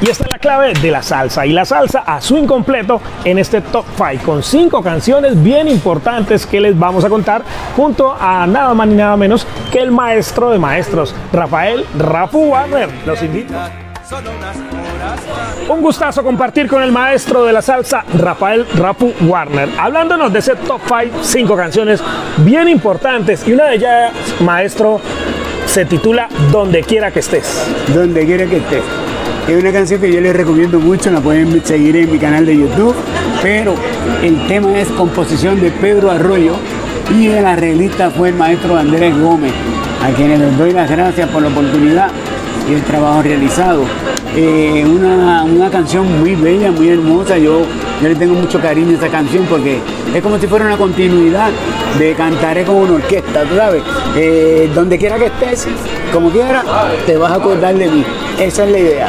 Y esta es la clave de la salsa. Y la salsa a su incompleto en este top 5 con cinco canciones bien importantes que les vamos a contar junto a nada más ni nada menos que el maestro de maestros, Rafael Rafu Warner. Los invito. Un gustazo compartir con el maestro de la salsa, Rafael Rapu Warner, hablándonos de ese top 5, cinco canciones bien importantes y una de ellas, maestro, se titula Donde quiera que estés. Donde quiera que estés. Es una canción que yo les recomiendo mucho, la pueden seguir en mi canal de YouTube, pero el tema es composición de Pedro Arroyo y el arreglista fue el maestro Andrés Gómez, a quienes les doy las gracias por la oportunidad y el trabajo realizado. Eh, una, una, canción muy bella, muy hermosa. Yo, yo le tengo mucho cariño a esa canción porque es como si fuera una continuidad de Cantaré con una orquesta, ¿tú sabes? Eh, donde quiera que estés, como quiera, te vas a acordar de mí. Esa es la idea.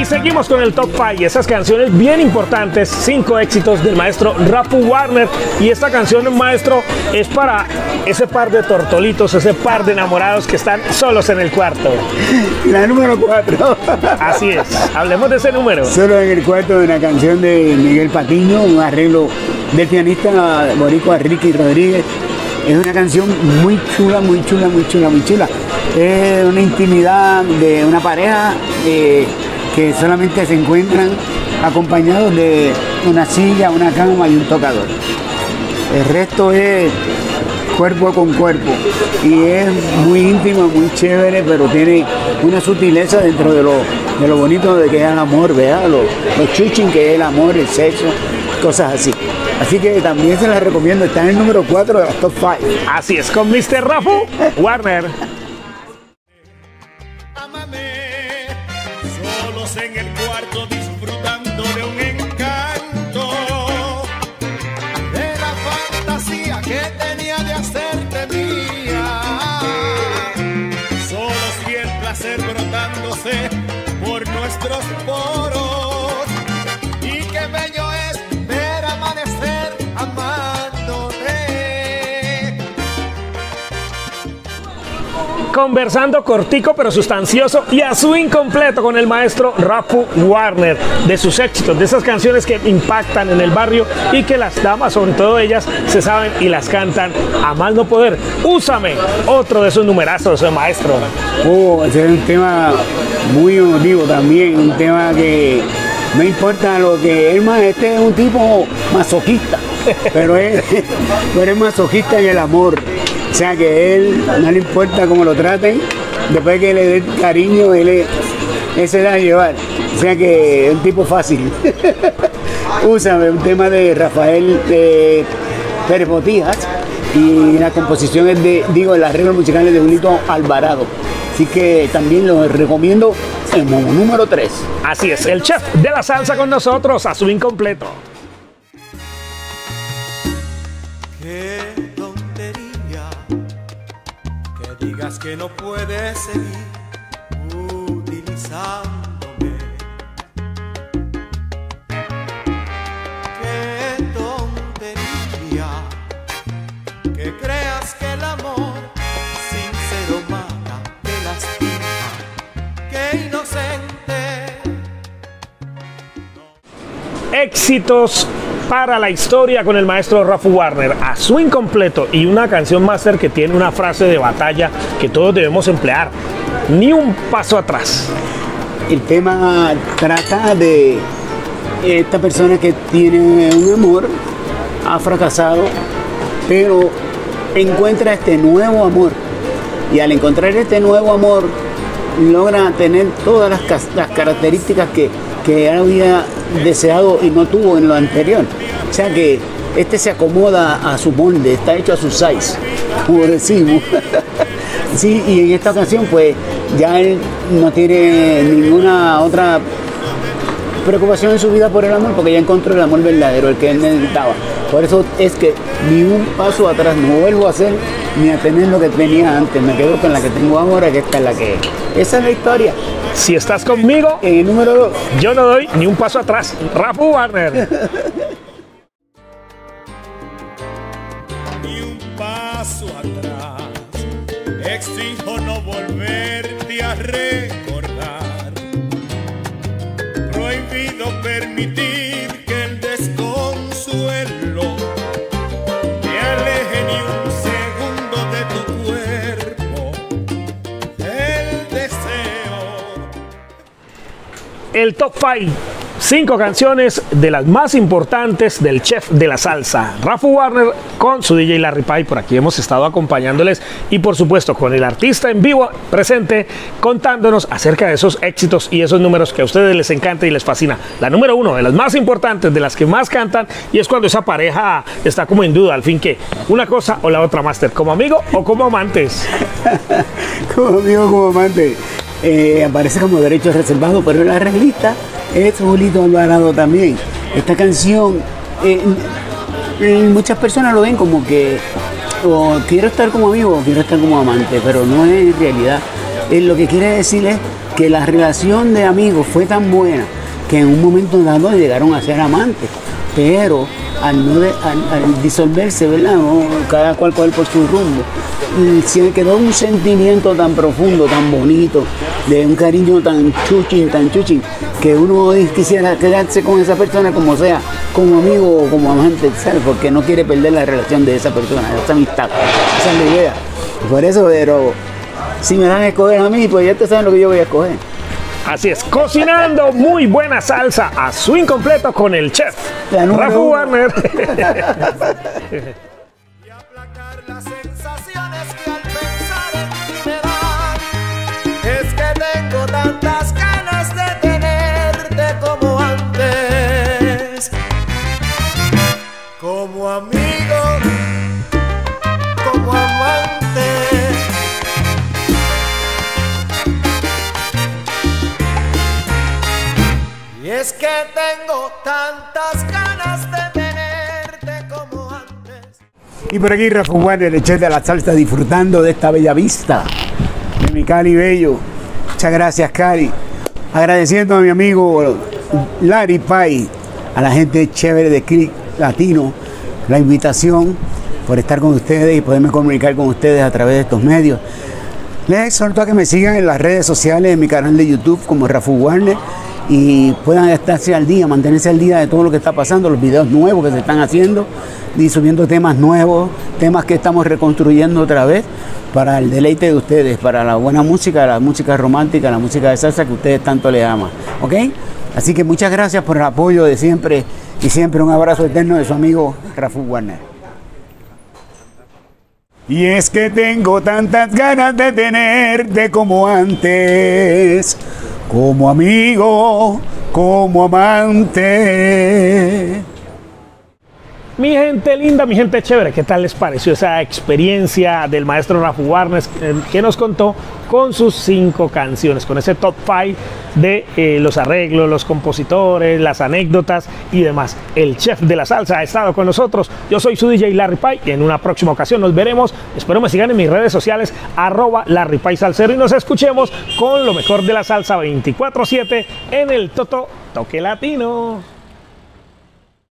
Y seguimos con el top 5, esas canciones bien importantes, cinco éxitos del maestro Rapu Warner. Y esta canción, maestro, es para ese par de tortolitos, ese par de enamorados que están solos en el cuarto. La número 4. Así es, hablemos de ese número. Solo en el cuarto de una canción de Miguel Patiño, un arreglo del pianista boricua Ricky Rodríguez. Es una canción muy chula, muy chula, muy chula, muy chula. Es una intimidad de una pareja. Eh, que solamente se encuentran acompañados de una silla, una cama y un tocador. El resto es cuerpo con cuerpo y es muy íntimo, muy chévere, pero tiene una sutileza dentro de lo, de lo bonito de que es el amor, vea, los, los chuching que es el amor, el sexo, cosas así. Así que también se las recomiendo, está en el número 4 de los top 5. Así es, con Mr. Rafu Warner. El cuarto disfrutando de un encanto, de la fantasía que tenía de hacerte mía. Solos y el placer brotándose por nuestros poros. Y qué bello Conversando cortico pero sustancioso y a su incompleto con el maestro Rafu Warner de sus éxitos, de esas canciones que impactan en el barrio y que las damas, sobre todo ellas, se saben y las cantan a mal no poder. Úsame, otro de sus numerazos, el maestro. Oh, es un tema muy emotivo también, un tema que no importa lo que más, este es un tipo masoquista, pero él, pero es masoquista en el amor. O sea que él no le importa cómo lo traten, después que le dé cariño, él, él se da a llevar. O sea que es un tipo fácil. Úsame un tema de Rafael de Pérez Botijas y la composición es de, digo, el arreglo musical es de Julito Alvarado. Así que también lo recomiendo en número 3. Así es, el chef de la salsa con nosotros, a su incompleto. Qué que no puedes seguir utilizándome. Qué tontería que creas que el amor sincero mata, que lastima, que inocente. Éxitos para la historia con el maestro Rafu Warner, a su incompleto y una canción máster que tiene una frase de batalla que todos debemos emplear. Ni un paso atrás. El tema trata de esta persona que tiene un amor, ha fracasado, pero encuentra este nuevo amor. Y al encontrar este nuevo amor, logra tener todas las características que, que había deseado y no tuvo en lo anterior. O sea que este se acomoda a su molde, está hecho a su size, como decimos. Sí, y en esta ocasión pues ya él no tiene ninguna otra preocupación en su vida por el amor porque ya encontró el amor verdadero, el que él necesitaba. Por eso es que ni un paso atrás no vuelvo a hacer ni a tener lo que tenía antes. Me quedo con la que tengo ahora, que esta es la que es. Esa es la historia. Si estás conmigo, En el número dos, yo no doy ni un paso atrás. Rafa Warner. ni un paso atrás. Exijo no volverte a recordar. Prohibido permitir El top 5. Cinco canciones de las más importantes del chef de la salsa, Rafa Warner, con su DJ Larry Pie. Por aquí hemos estado acompañándoles y, por supuesto, con el artista en vivo presente, contándonos acerca de esos éxitos y esos números que a ustedes les encanta y les fascina. La número uno, de las más importantes, de las que más cantan, y es cuando esa pareja está como en duda, al fin que una cosa o la otra, Master, como amigo o como amantes. como amigo, como amante, eh, aparece como derecho reservado, pero la arreglista es Julito Alvarado también. Esta canción, eh, eh, muchas personas lo ven como que quiero estar como amigo o quiero estar como amante, pero no es en realidad. Lo que quiere decir es que la relación de amigos fue tan buena que en un momento dado llegaron a ser amantes, pero al, no de- al- disolverse, ¿verdad? Cada cual cual por su rumbo, se quedó un sentimiento tan profundo, tan bonito, de un cariño tan chuchín, tan chuchín, que uno hoy quisiera quedarse con esa persona como sea, como amigo o como amante, ¿sabes? Porque no quiere perder la relación de esa persona, esa amistad, esa es la idea. Por eso, pero si me dan a escoger a mí, pues ya te saben lo que yo voy a escoger. Así es, cocinando muy buena salsa a su incompleto con el chef Rafa. Warner. tantas ganas de tenerte como antes. Y por aquí Rafa Warner, el chef de la salsa, disfrutando de esta bella vista de mi Cali Bello. Muchas gracias, Cali. Agradeciendo a mi amigo Larry Pai, a la gente chévere de Click Latino, la invitación por estar con ustedes y poderme comunicar con ustedes a través de estos medios. Les exhorto a que me sigan en las redes sociales, en mi canal de YouTube como Rafu Warner y puedan estarse al día, mantenerse al día de todo lo que está pasando, los videos nuevos que se están haciendo y subiendo temas nuevos, temas que estamos reconstruyendo otra vez para el deleite de ustedes, para la buena música, la música romántica, la música de salsa que ustedes tanto les aman. ¿Ok? Así que muchas gracias por el apoyo de siempre y siempre un abrazo eterno de su amigo Rafu Warner. Y es que tengo tantas ganas de tenerte como antes, como amigo, como amante. Mi gente linda, mi gente chévere, ¿qué tal les pareció esa experiencia del maestro Rafa Warnes eh, que nos contó con sus cinco canciones, con ese top 5 de eh, los arreglos, los compositores, las anécdotas y demás? El chef de la salsa ha estado con nosotros. Yo soy su DJ Larry Pai y en una próxima ocasión nos veremos. Espero me sigan en mis redes sociales, arroba Larry Pai Salsero y nos escuchemos con lo mejor de la salsa 24-7 en el Toto Toque Latino.